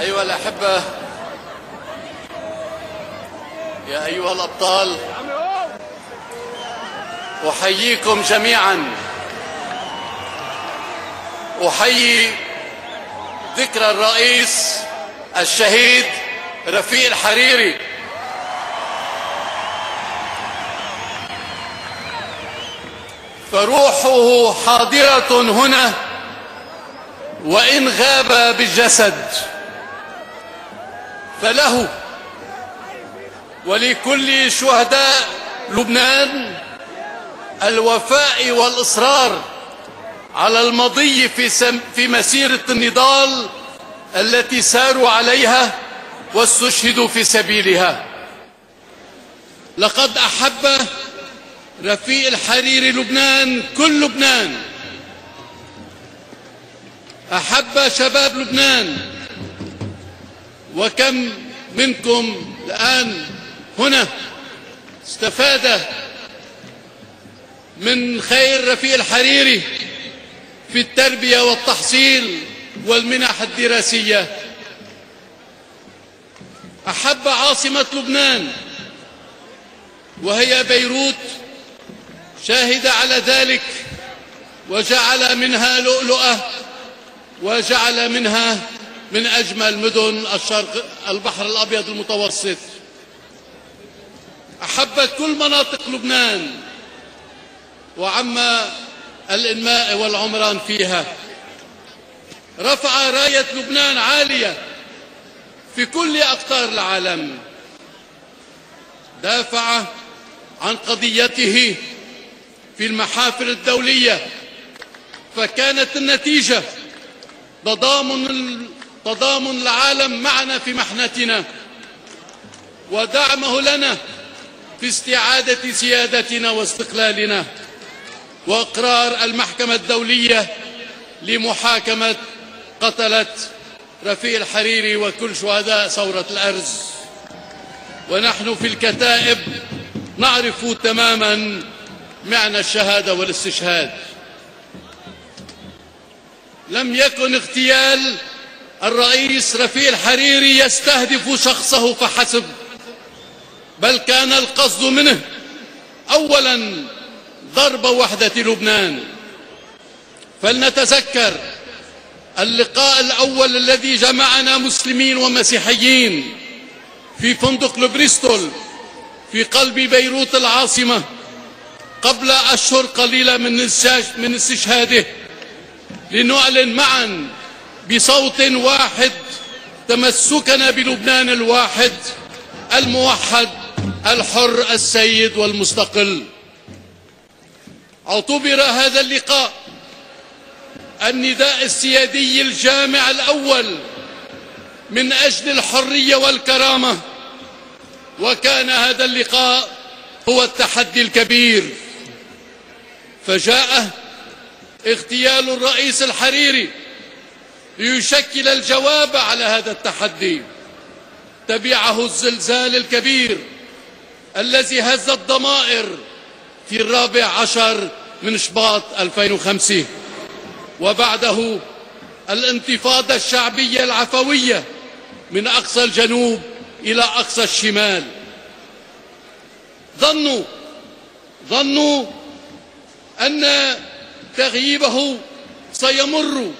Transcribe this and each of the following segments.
أيها الأحبة يا أيها الأبطال أحييكم جميعا. أحيي ذكرى الرئيس الشهيد رفيق الحريري. فروحه حاضرة هنا وإن غاب بالجسد. فله. ولكل شهداء لبنان الوفاء والإصرار على المضي في, سم في مسيرة النضال التي ساروا عليها واستشهدوا في سبيلها. لقد أحب رفيق الحريري لبنان كل لبنان. أحب شباب لبنان وكم منكم الآن هنا استفاد من خير رفيق الحريري في التربية والتحصيل والمنح الدراسية. أحب عاصمة لبنان وهي بيروت شاهد على ذلك وجعل منها لؤلؤة وجعل منها من أجمل مدن الشرق البحر الأبيض المتوسط. أحبت كل مناطق لبنان وعم الإنماء والعمران فيها. رفع راية لبنان عالية في كل أقطار العالم. دافع عن قضيته في المحافل الدولية فكانت النتيجة تضامن تضامن العالم معنا في محنتنا ودعمه لنا في استعادة سيادتنا واستقلالنا وإقرار المحكمة الدولية لمحاكمة قتلة رفيق الحريري وكل شهداء ثورة الأرز. ونحن في الكتائب نعرف تماما معنى الشهادة والاستشهاد. لم يكن اغتيال الرئيس رفيق الحريري يستهدف شخصه فحسب بل كان القصد منه اولا ضرب وحدة لبنان. فلنتذكر اللقاء الأول الذي جمعنا مسلمين ومسيحيين في فندق لبريستول في قلب بيروت العاصمة قبل أشهر قليلة من من استشهاده. لنعلن معا بصوت واحد تمسكنا بلبنان الواحد الموحد الحر السيد والمستقل. اعتبر هذا اللقاء النداء السيادي الجامع الأول من أجل الحرية والكرامة. وكان هذا اللقاء هو التحدي الكبير. فجاء اغتيال الرئيس الحريري ليشكل الجواب على هذا التحدي. تبعه الزلزال الكبير الذي هز الضمائر في الرابع عشر من شباط 2005 وبعده الانتفاضة الشعبية العفوية من أقصى الجنوب إلى أقصى الشمال. ظنوا ظنوا أن تغييبه سيمر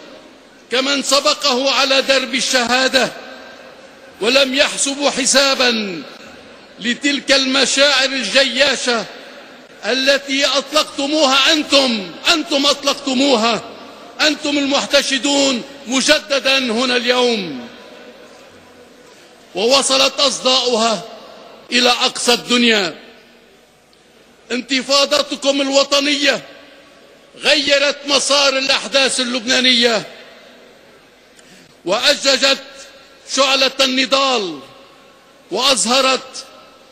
كمن سبقه على درب الشهادة ولم يحسبوا حسابا لتلك المشاعر الجياشة التي أطلقتموها أنتم أنتم أطلقتموها أنتم المحتشدون مجددا هنا اليوم. ووصلت أصداؤها إلى أقصى الدنيا. انتفاضتكم الوطنية غيرت مسار الأحداث اللبنانية. وأججت شعلة النضال وأظهرت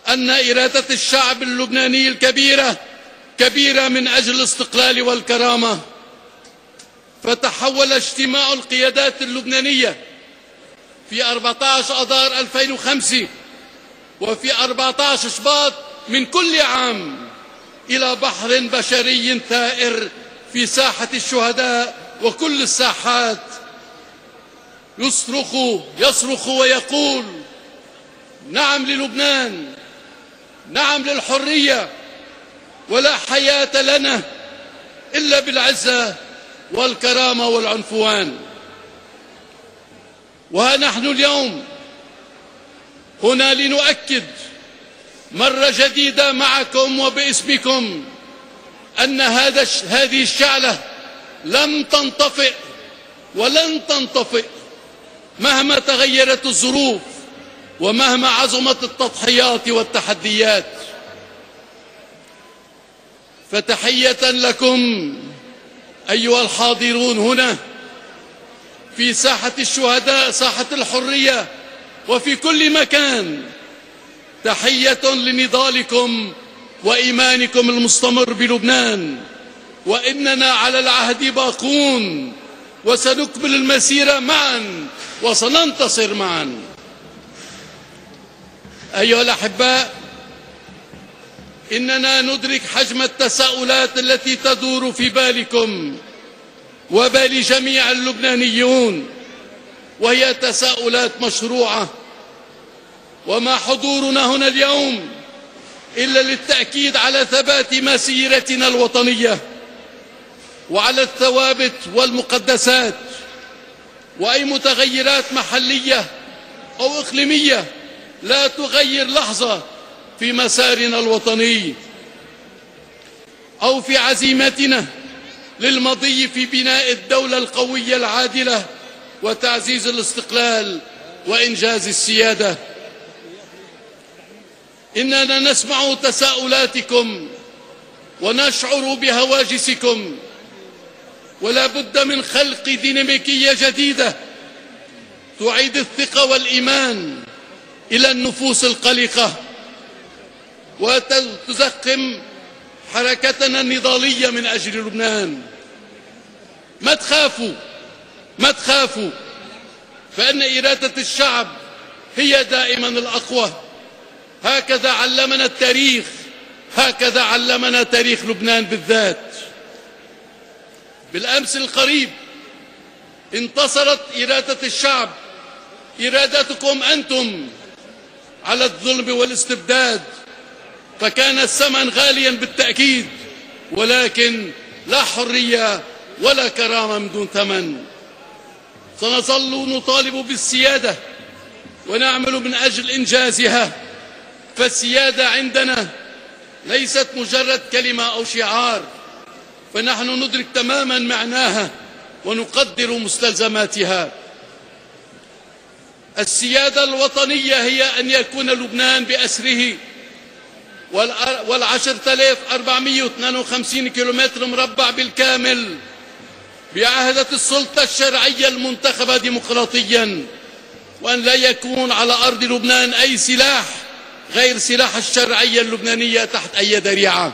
أن إرادة الشعب اللبناني الكبيرة كبيرة من أجل الاستقلال والكرامة. فتحول اجتماع القيادات اللبنانية في 14 أذار 2005 وفي 14 شباط من كل عام إلى بحر بشري ثائر في ساحة الشهداء وكل الساحات. يصرخ يصرخ ويقول نعم للبنان نعم للحرية ولا حياة لنا إلا بالعزة والكرامة والعنفوان. وها نحن اليوم هنا لنؤكد مرة جديدة معكم وباسمكم أن هذا هذه الشعلة لم تنطفئ ولن تنطفئ. مهما تغيرت الظروف ومهما عظمت التضحيات والتحديات فتحية لكم أيها الحاضرون هنا في ساحة الشهداء ساحة الحرية وفي كل مكان تحية لنضالكم وإيمانكم المستمر بلبنان. وإننا على العهد باقون وسنكمل المسيرة معا. وسننتصر معا. أيها الأحباء إننا ندرك حجم التساؤلات التي تدور في بالكم وبال جميع اللبنانيون وهي تساؤلات مشروعة. وما حضورنا هنا اليوم إلا للتأكيد على ثبات مسيرتنا الوطنية وعلى الثوابت والمقدسات. وأي متغيرات محلية أو إقليمية لا تغير لحظة في مسارنا الوطني أو في عزيمتنا للمضي في بناء الدولة القوية العادلة وتعزيز الاستقلال وإنجاز السيادة. إننا نسمع تساؤلاتكم ونشعر بهواجسكم ولا بد من خلق ديناميكية جديدة تعيد الثقة والإيمان إلى النفوس القلقة وتزخم حركتنا النضالية من أجل لبنان. ما تخافوا ما تخافوا فإن إرادة الشعب هي دائما الأقوى. هكذا علمنا التاريخ هكذا علمنا تاريخ لبنان بالذات. بالأمس القريب انتصرت إرادة الشعب إرادتكم أنتم على الظلم والاستبداد فكان الثمن غاليا بالتأكيد ولكن لا حرية ولا كرامة من دون ثمن. سنظل نطالب بالسيادة ونعمل من أجل إنجازها فالسيادة عندنا ليست مجرد كلمة أو شعار. فنحن ندرك تماما معناها ونقدر مستلزماتها. السيادة الوطنية هي أن يكون لبنان بأسره والعشر تلاف أربعمية واثنان وخمسين كيلومتر مربع بالكامل بعهدة السلطة الشرعية المنتخبة ديمقراطيا وأن لا يكون على أرض لبنان أي سلاح غير سلاح الشرعية اللبنانية تحت أي ذريعة.